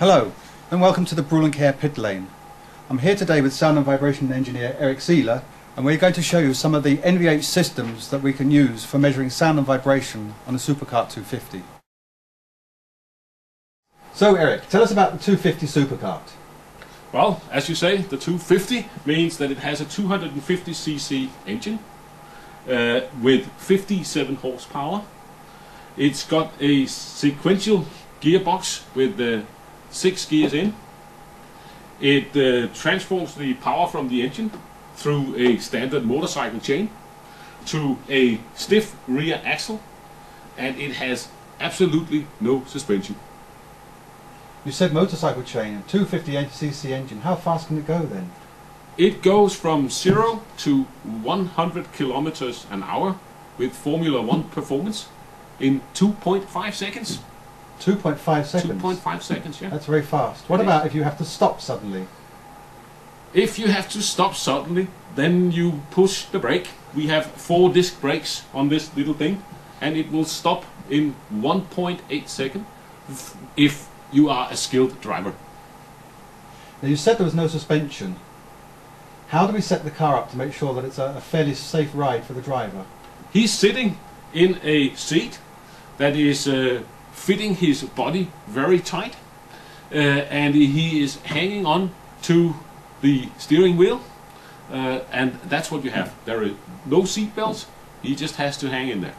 Hello, and welcome to the Brüel & Kjær Pit Lane. I'm here today with sound and vibration engineer Eric Seeler, and we're going to show you some of the NVH systems that we can use for measuring sound and vibration on a SuperKart 250. So Eric, tell us about the 250 SuperKart. Well, as you say, the 250 means that it has a 250cc engine uh, with 57 horsepower. It's got a sequential gearbox with uh, six gears in. It uh, transforms the power from the engine through a standard motorcycle chain to a stiff rear axle and it has absolutely no suspension. You said motorcycle chain, 250cc engine. How fast can it go then? It goes from 0 to 100 kilometers an hour with Formula 1 performance in 2.5 seconds. 2.5 seconds. 2.5 seconds, yeah. That's very fast. What It about if you have to stop suddenly? If you have to stop suddenly, then you push the brake. We have four disc brakes on this little thing, and it will stop in 1.8 seconds if you are a skilled driver. Now you said there was no suspension. How do we set the car up to make sure that it's a, a fairly safe ride for the driver? He's sitting in a seat that is uh, fitting his body very tight, uh, and he is hanging on to the steering wheel, uh, and that's what you have. There are no seat belts. He just has to hang in there.